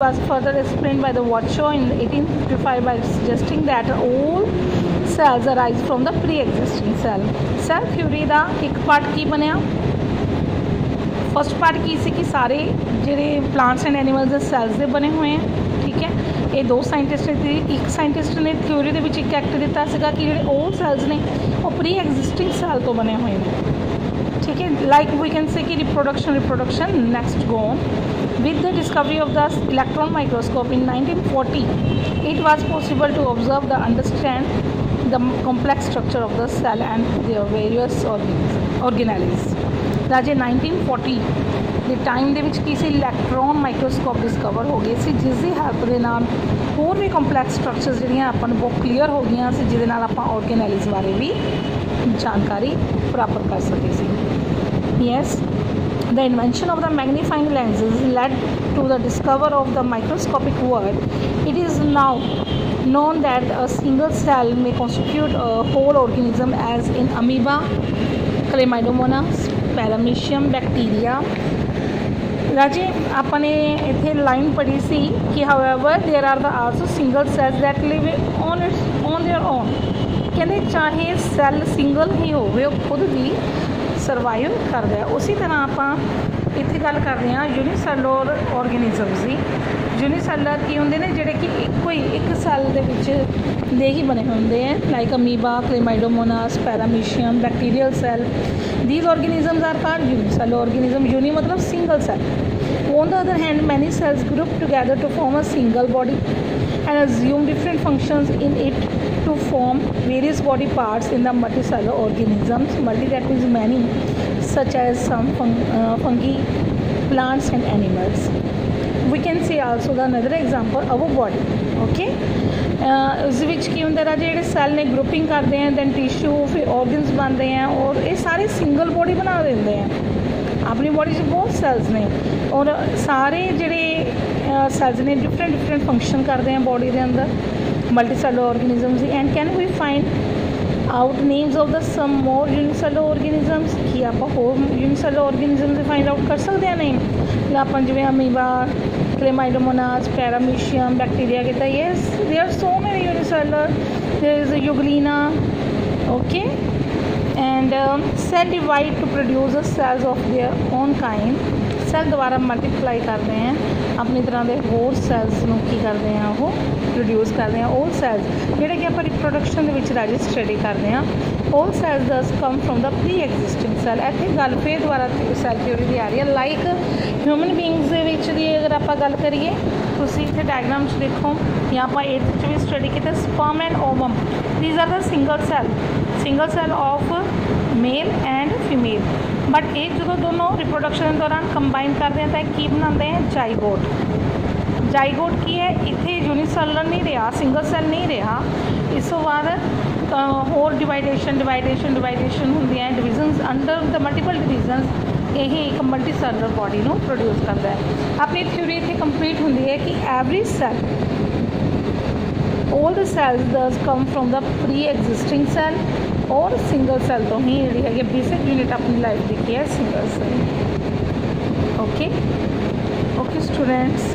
was further explained by the Watshow in 1855 by suggesting that all cells arise from the pre-existing cell. Cell theory ਦਾ ਇੱਕ part ਕੀ ਬਣਿਆ first part ਕੀ ਸੀ ਕਿ ਸਾਰੇ ਜਿਹੜੇ plants and animals ਦੇ cells ਦੇ ਬਣੇ ਹੋਏ ਆ ਠੀਕ ਹੈ ਇਹ ਦੋ ਸਾਇੰਟਿਸਟ ਨੇ ਇੱਕ ਸਾਇੰਟਿਸਟ ਨੇ ਥਿਉਰੀ ਦੇ ਵਿੱਚ ਇੱਕ ਐਕਟ ਦਿੱਤਾ ਸੀਗਾ ਕਿ ਜਿਹੜੇ 올 ਸੈਲਸ ਨੇ ਉਹ ਪ੍ਰੀ ਐਗਜ਼ਿਸਟਿੰਗ ਸੈਲ ਤੋਂ ਬਣੇ ਹੋਏ ਨੇ ਠੀਕ ਹੈ ਲਾਈਕ ਵੀ ਕੈਨ ਸੇ ਕਿ reproduction reproduction next go with the discovery of the electron microscope in 1940 it was possible to observe the understand the complex structure of the cell and their various organs organelles ਰਾਜੇ 1940 ਦੇ time ਦੇ ਵਿੱਚ ਕੀ ਸੀ electron microscope discover ਹੋ ਗਏ ਸੀ ਜਿਸ ਦੀ help ਦੇ ਨਾਲ ਹੋਰ ਵੀ ਕੰਪਲੈਕਸ ਸਟਰਕਚਰਸ ਜਿਹੜੀਆਂ ਆਪਾਂ ਨੂੰ ਬਹੁਤ ਕਲੀਅਰ ਹੋ ਗਈਆਂ ਸੀ ਜਿਹਦੇ ਨਾਲ ਆਪਾਂ ਆਰਗੇਨੈਲਿਸ ਬਾਰੇ ਵੀ ਜਾਣਕਾਰੀ ਪ੍ਰਾਪਤ ਕਰ ਸਕਦੇ ਸੀ Yes, the invention of the magnifying lenses led to the discovery of the microscopic world. It is now known that a single cell may constitute a whole organism as in amoeba, chlamydomonas, paramecium, bacteria. ਰਾਜੇ ਆਪਾਂ ਨੇ ਇੱਥੇ line ਪੜ੍ਹੀ ਸੀ ਕਿ however there are the also single cells that live on its on their own ਕਹਿੰਦੇ ਚਾਹੇ cell single ਹੀ ਹੋਵੇ ਉਹ ਖੁਦ ਵੀ ਸਰਵਾਈਵ ਕਰਦਾ ਹੈ ਉਸੇ ਤਰ੍ਹਾਂ ਆਪਾਂ ਇੱਥੇ ਗੱਲ ਕਰਦੇ ਹਾਂ ਯੂਨੀਸੈਲੂਲਰ ਆਰਗੇਨਿਜ਼ਮਸ ਦੀ ਯੂਨੀਸੈਲੂਲਰ ਕੀ ਹੁੰਦੇ ਨੇ ਜਿਹੜੇ ਕਿ ਇੱਕੋ ਹੀ ਇੱਕ ਸੈੱਲ ਦੇ ਵਿੱਚ ਦੇ ਹੀ ਬਣੇ ਹੁੰਦੇ ਆ like amoeba chlamydomonas paramecium bacterial cell these organisms are called unicellular organism uni matlab single cell on the other hand many cells group together to form a single body and assume different functions in it to form various body parts in the multicellular organisms. Multi that means many, such as some fung uh, fungi, plants, and animals. We can see also the another example of a body. Okay. उस विच की होंगे राजे ये cell ने grouping करते हैं then tissue फिर organs बनते हैं और ये सारे सिंगल बॉडी बना देंगे हैं अपनी बॉडी च बहुत सैल्स ने और सारे जोड़े सैल्स ने डिफरेंट डिफरेंट फ़ंक्शन करते हैं बॉडी के अंदर multicellular organisms and can we find out names of the some more unicellular organisms कि आप और unicellular organisms find out कर सकते हैं नहीं अपन जिमें अमीबा क्लेमाइडोमोनास पैरामीशियम बैक्टीरिया कहता है yes there are so many unicellular there is a euglena okay and um, cell divide to produce the cells of their own kind cell ਦੁਬਾਰਾ multiply ਕਰਦੇ ਆ ਆਪਣੀ ਤਰ੍ਹਾਂ ਦੇ ਹੋਰ ਸੈਲਸ ਨੂੰ ਕੀ ਕਰਦੇ ਆ ਉਹ ਪ੍ਰੋਡਿਊਸ ਕਰਦੇ ਆ ਉਹ ਸੈਲਸ ਜਿਹੜੇ ਕਿ ਆਪਾਂ ਰਿਪਰੋਡਕਸ਼ਨ ਦੇ ਵਿੱਚ ਰਾਜੀ ਸਟੱਡੀ ਕਰਦੇ ਆ all cells thus come from the pre-existing cell ਇੱਥੇ ਗੱਲ ਫੇਰ ਦੁਬਾਰਾ ਸੈੱਲ ਥਿਊਰੀ ਦੀ ਆ ਰਹੀ ਹੈ ਲਾਈਕ ਹਿਊਮਨ ਬੀਇੰਗਸ ਦੇ ਵਿੱਚ ਦੀ ਅਗਰ ਆਪਾਂ ਗੱਲ ਕਰੀਏ ਤੁਸੀਂ ਇੱਥੇ ਡਾਇਗਰਾਮ 'ਚ ਦੇਖੋ ਜਾਂ ਆਪਾਂ 8th 'ਚ ਵੀ ਸਟੱਡੀ ਕੀਤਾ sperm and ovum these are the single cell single cell of male and female but ਇਹ ਜਦੋਂ ਦੋਨੋਂ ਰਿਪਰੋਡਕਸ਼ਨ ਦੇ ਦੌਰਾਨ ਕੰਬਾਈਨ ਕਰਦੇ ਆ ਤਾਂ ਕੀ ਬਣਾਉਂਦੇ ਆ ਜਾਈਗੋਟ ਜਾਈਗੋਟ ਕੀ ਹੈ ਇੱਥੇ ਯੂਨੀਸੈਲਰ ਨਹੀਂ ਰਿਹਾ ਸਿੰਗਲ ਸੈੱਲ ਨਹੀਂ ਰਿਹਾ ਇਸ ਤੋਂ ਬਾਅਦ ਹੋਰ ਡਿਵਾਈਡੇਸ਼ਨ ਡਿਵਾਈਡੇਸ਼ਨ ਡਿਵਾਈਡੇਸ਼ਨ ਹੁੰਦੀਆਂ divisions under the multiple divisions ਇਹ ਇੱਕ ਮਲਟੀ ਸੈਲੂਲਰ ਬਾਡੀ ਨੂੰ ਪ੍ਰੋਡਿਊਸ ਕਰਦਾ ਹੈ ਆਪਣੀ ਥਿਊਰੀ ਇੱਥੇ ਕੰਪਲੀਟ ਹੁੰਦੀ ਹੈ ਕਿ every cell all the cells thus come from the pre-existing cell और सिंगल सेल तो ही लिखा है बेसिक यूनिट अपनी लाइफ लिखी है single cell okay okay students